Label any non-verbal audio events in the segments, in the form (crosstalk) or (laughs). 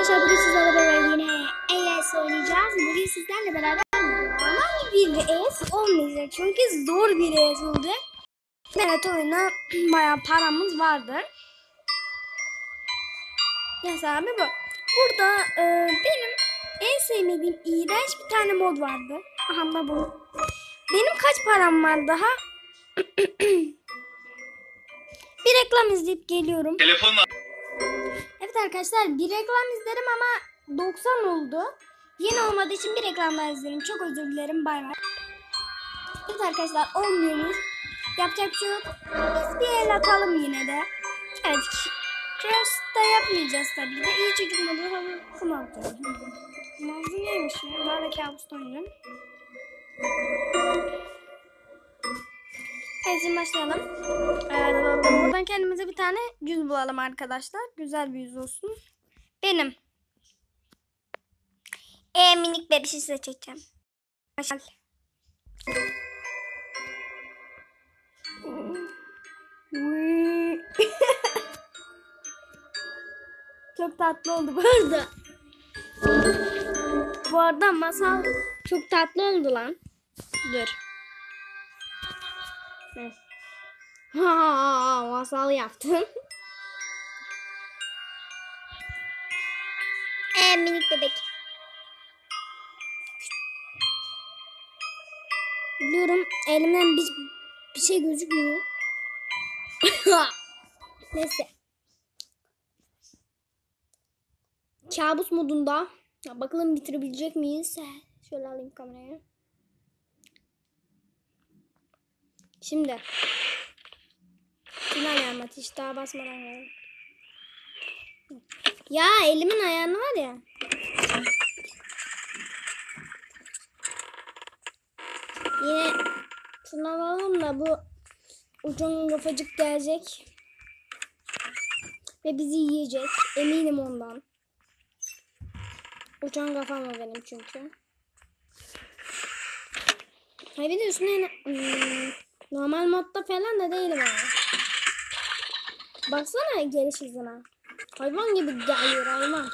Arkadaşlar bugün sizlerle beraber yine ES oynayacağız. Bugün sizlerle beraber normal bir ES olmayacak. Çünkü zor bir ES olacak. Evet oyuna (clears throat) bayağı paramız vardır. Neyse abi bu. Burada e, benim en sevmediğim iğrenç bir tane mod vardı. Aha da bu. Benim kaç param var daha? (clears throat) bir reklam izleyip geliyorum. Telefonla Evet arkadaşlar bir reklam izlerim ama 90 oldu. Yeni olmadığı için bir reklam daha izlerim. Çok özür dilerim. Bay bay. Evet arkadaşlar olmuyormuş. Yapacak bir şey. Biz bir el atalım yine de. Evet. Crash da yapmayacağız tabii de. İyi çekim modu sınav tabii. Mavzu neymiş ya? Daha da kabustan oynayacağım. Evet şimdi başlayalım. Ee, buradan kendimize bir tane yüz bulalım arkadaşlar. Güzel bir yüz olsun. Benim. E minik bebişi seçeceğim. Başlayalım. (laughs) Çok tatlı oldu bu arada. Bu arada masal çok tatlı oldu lan. Dur. Ha, masal yaptım. Ee, minik bebek. Biliyorum elimden bir, bir şey gözükmüyor. (laughs) Neyse. Kabus modunda. Ya bakalım bitirebilecek miyiz? Şöyle alayım kamerayı. Şimdi. Ayağıma hiç daha basmadan geldim. Ya elimin ayağını var ya. Yine şunu alalım da bu ucun kafacık gelecek. Ve bizi yiyecek. Eminim ondan. Uçan kafam var benim çünkü. Hayır bir de üstüne hmm, normal modda falan da değilim ama. Baksana geliş hızına. Hayvan gibi geliyor hayvan.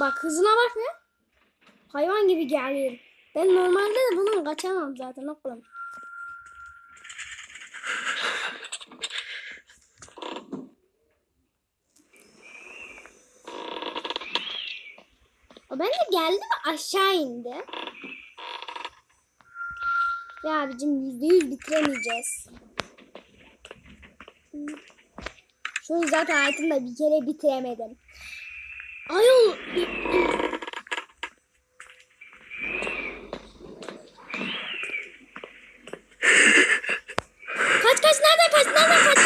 Bak hızına bak ya. Hayvan gibi geliyor. Ben normalde de bunun kaçamam zaten oğlum. Ben de geldi ve aşağı indi. Ya abicim yüzde yüz bitiremeyeceğiz. Şunu zaten hayatımda bir kere bitiremedim. Ayol. Kaç kaç nereden kaç nereden kaç?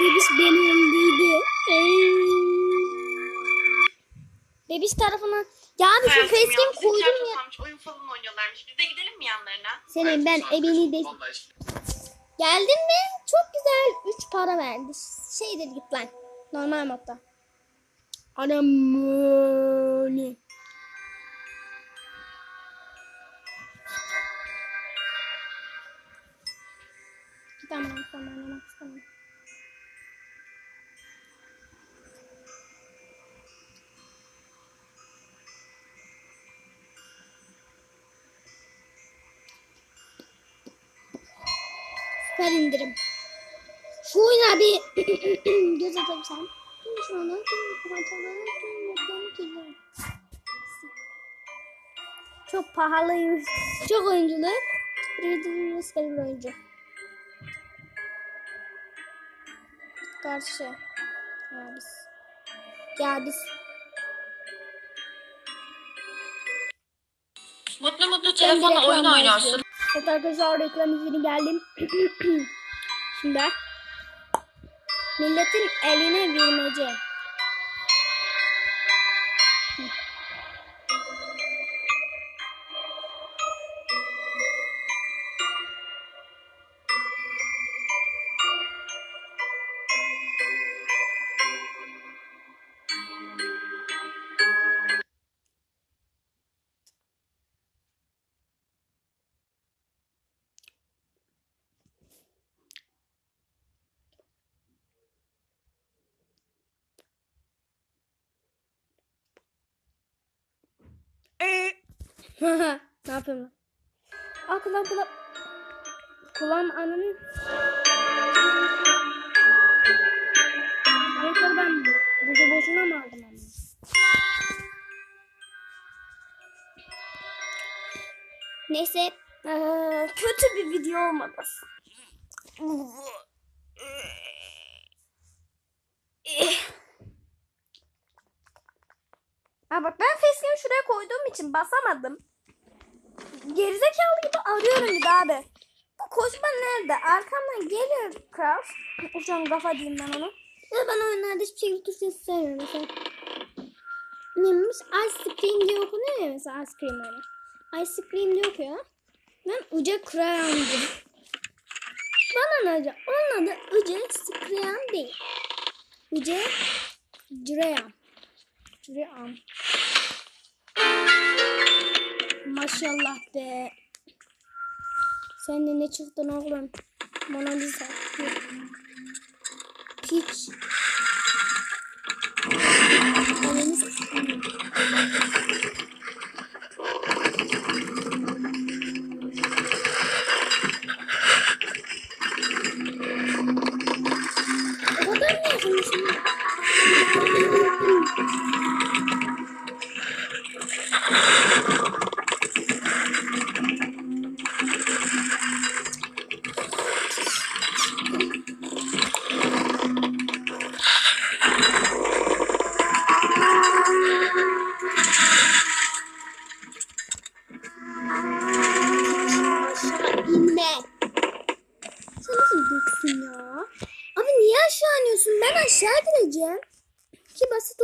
Bebiş beni öldürdü. Bebiş tarafına. Ya abi şu Hayatım facecam ya, koydum bizimkiler ya. toplanmış, oyun falan oynuyorlarmış. Biz de gidelim mi yanlarına? Senin ben ebeni de. Geldin mi? Çok güzel. 3 para verdi. Şeydir git lan. Normal modda. Adam böyle. Tamam tamam tamam tamam. Süper indirim. Şu oyuna bir (clears throat) göz atarsam. Tüm şu ana. Çok pahalıymış. Çok oyunculu. Rastgele bir oyuncu. Karşı. Ya biz. Ya biz. Mutlu mutlu telefonla oyun izliyorum. Evet arkadaşlar reklam izini geldim. (clears throat) Şimdi milletin eline vermece. (laughs) ne yapayım lan? Aa kulağım kulağım. Kulağım ananı. Ayakları ben boşu boşuna mı aldım ama? Neyse eee, kötü bir video olmadı. Ha bak ben facecam'i şuraya koyduğum için basamadım. Gerizekalı gibi arıyorum bir daha abi. Bu koşma nerede? Arkamdan geliyor Kraus. Uçan kafa diyeyim ben onu. Ya ben oyunlarda hiçbir şekilde Türkçe sevmiyorum mesela. Neymiş? Ice cream diye okunuyor ya mesela ice cream öyle. Ice cream diye okuyor. Ben Uca Krayan diyorum. Bana ne olacak? Onun adı Uca Skriyan değil. Uca Cüreyan. Cüreyan. Maşallah be. Sen de ne çıktın oğlum? Mona Lisa. Piç. Ananı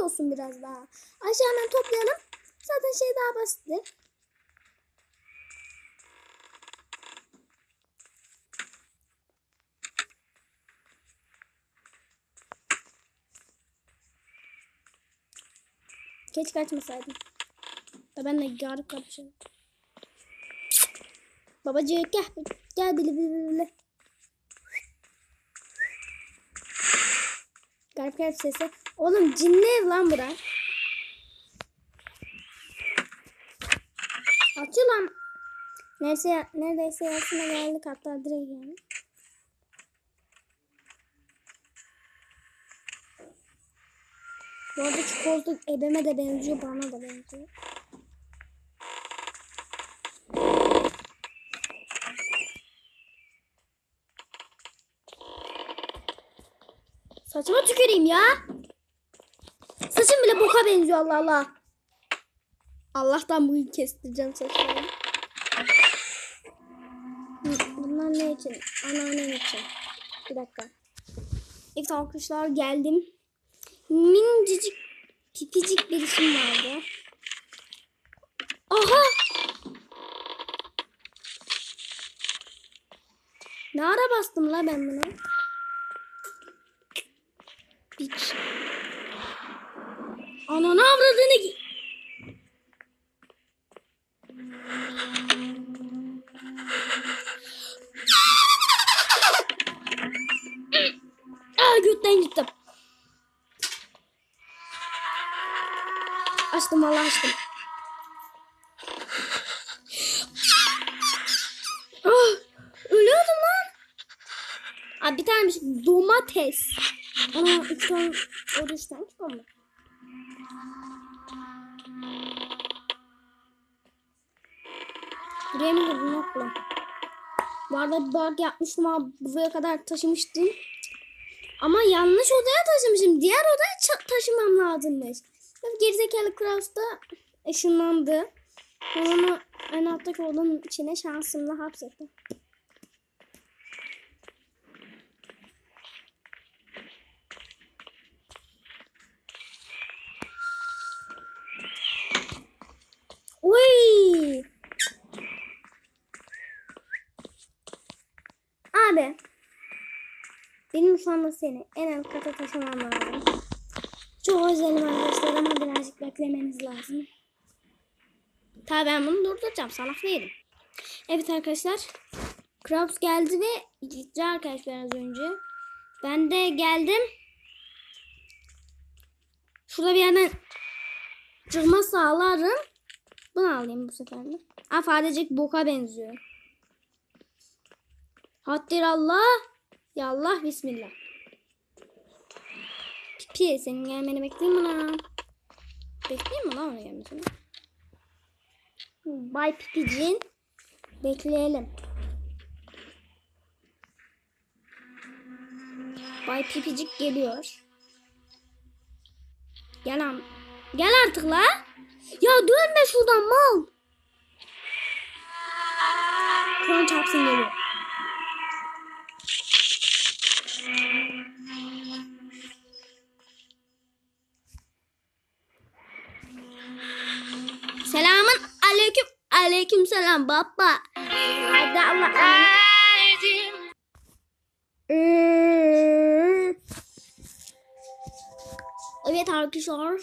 olsun biraz daha. Aşağı hemen toplayalım. Zaten şey daha basitti. Geç kaçmasaydım. Da ben de garip kapışırım. Babacık gel. Gel bili bili bili. Garip garip sesi. Oğlum cinli ev lan bura. Atıyor lan. Neyse, neredeyse yarısına geldik hatta direkt yani. Bu arada koltuk ebeme de benziyor, bana da benziyor. Saçıma tüküreyim ya. Saçım bile boka benziyor Allah Allah. Allah'tan bugün kestireceğim. Hı, Bunlar ne için? Anneannem için. Bir dakika. İlk alkışlar geldim. Minicik pipicik bir isim vardı. Aha! Ne ara bastım la ben buna? Biç. Ananı avradını Aa götten gittim. Açtım valla açtım. Ah, ölüyordum lan. Aa, bir tane domates. Aa, üç tane, orada mu? Buraya mı girdin yok lan? Bu arada bug yapmıştım ama buraya kadar taşımıştım. Ama yanlış odaya taşımışım. Diğer odaya taşımam lazımmış. Gerizekalı Kraus da ışınlandı. Ben onu en alttaki odanın içine şansımla hapsettim. Uy! Abi. Benim şu anda seni en alt kata taşımam lazım. Çok özelim arkadaşlar ama birazcık beklemeniz lazım. Tabii ben bunu durduracağım. Salak değilim. Evet arkadaşlar. Krabs geldi ve gitti arkadaşlar az önce. Ben de geldim. Şurada bir yerden çıkma sağlarım. Bunu alayım bu sefer de. Aa fadecik boka benziyor. Hattir Allah. Ya Allah bismillah. Pipi senin gelmeni bekleyeyim mi lan? Bekleyeyim mi lan onun gelmesini? Bay Pipicin. Bekleyelim. Bay Pipicik geliyor. Gel am. Gel artık la. Ya dönme şuradan mal. Kur'an çarpsın geliyor. Aleyküm. Selam baba. Hadi Allah. Ee, Evet arkadaşlar.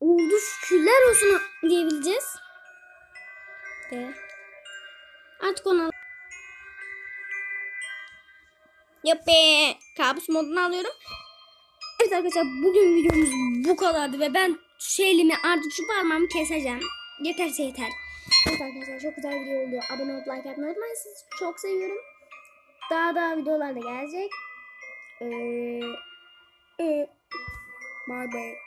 Oldu şükürler olsun diyebileceğiz. Ve artık onu Yapı. Kabus modunu alıyorum. Evet arkadaşlar bugün videomuz bu kadardı ve ben şu artık şu parmağımı keseceğim. Yeterse yeter. Evet arkadaşlar çok güzel video oldu. Abone olup like atmayı unutmayın. Sizi çok seviyorum. Daha daha videolar da gelecek. Ee, e, bye bye.